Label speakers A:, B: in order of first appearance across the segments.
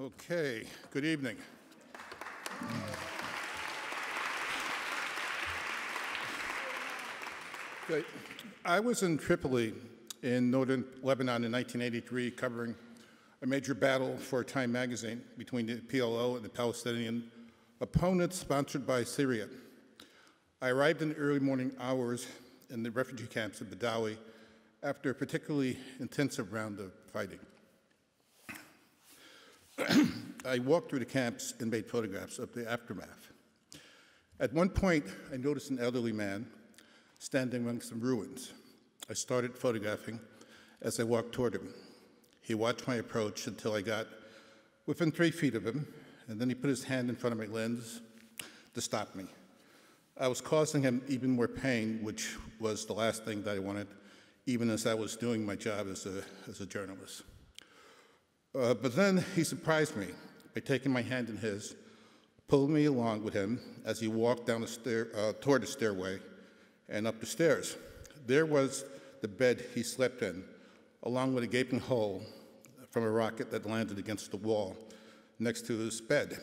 A: Okay, good evening. Good. I was in Tripoli in northern Lebanon in 1983 covering a major battle for Time magazine between the PLO and the Palestinian opponents sponsored by Syria. I arrived in the early morning hours in the refugee camps of Badawi after a particularly intensive round of fighting. I walked through the camps and made photographs of the aftermath. At one point, I noticed an elderly man standing among some ruins. I started photographing as I walked toward him. He watched my approach until I got within three feet of him, and then he put his hand in front of my lens to stop me. I was causing him even more pain, which was the last thing that I wanted, even as I was doing my job as a, as a journalist. Uh, but then he surprised me by taking my hand in his, pulled me along with him as he walked down the stair, uh, toward the stairway and up the stairs. There was the bed he slept in, along with a gaping hole from a rocket that landed against the wall next to his bed.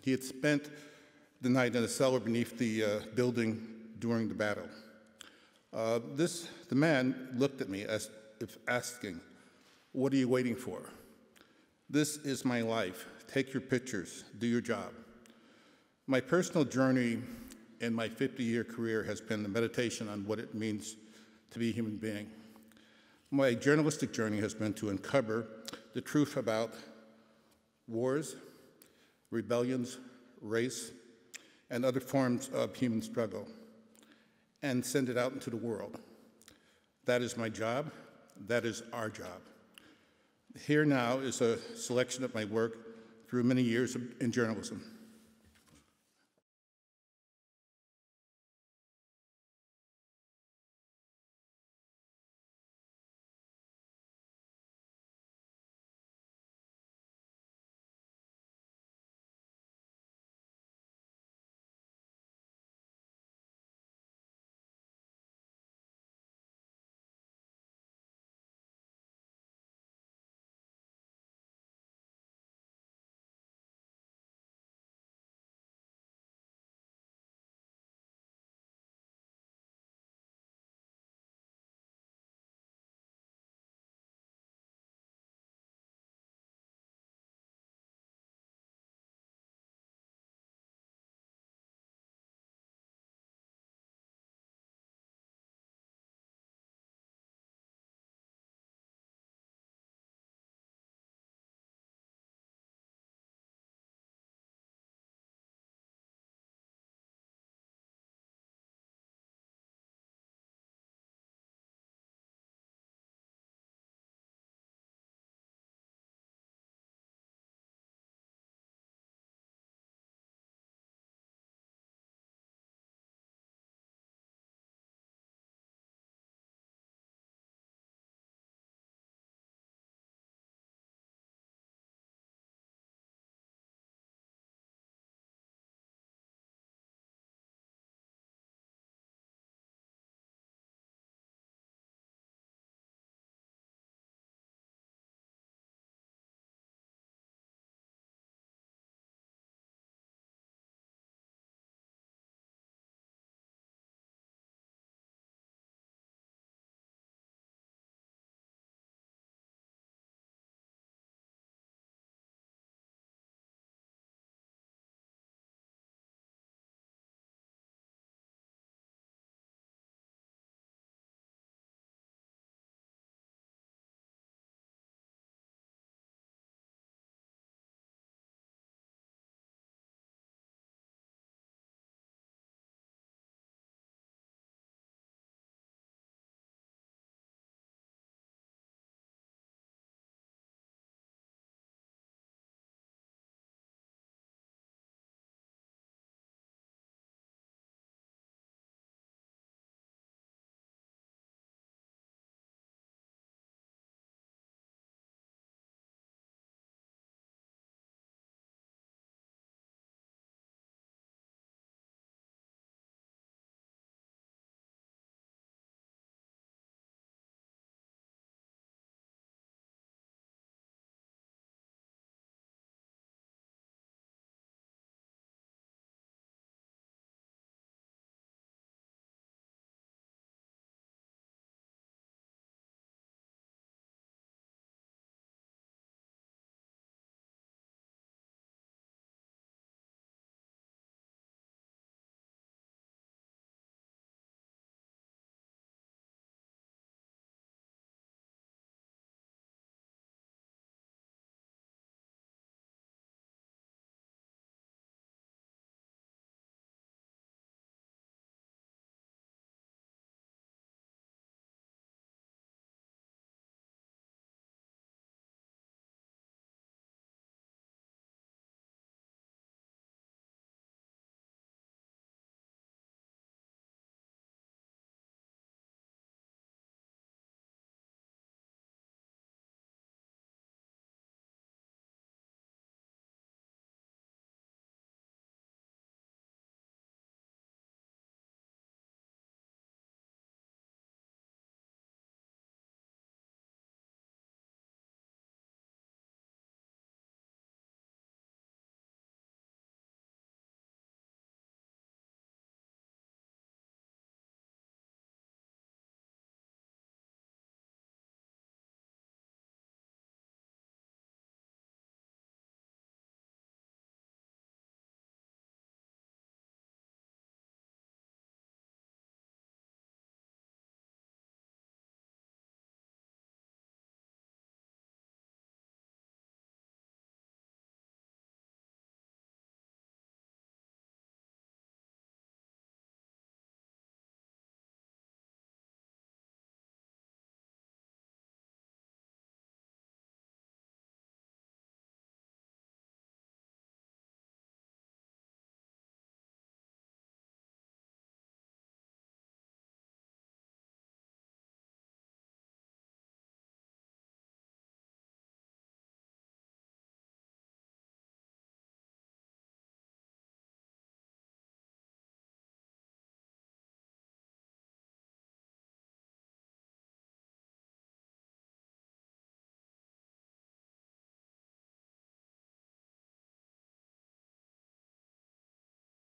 A: He had spent the night in a cellar beneath the uh, building during the battle. Uh, this, the man looked at me as if asking, What are you waiting for? This is my life. Take your pictures, do your job. My personal journey in my 50 year career has been the meditation on what it means to be a human being. My journalistic journey has been to uncover the truth about wars, rebellions, race, and other forms of human struggle, and send it out into the world. That is my job. That is our job. Here now is a selection of my work through many years in journalism.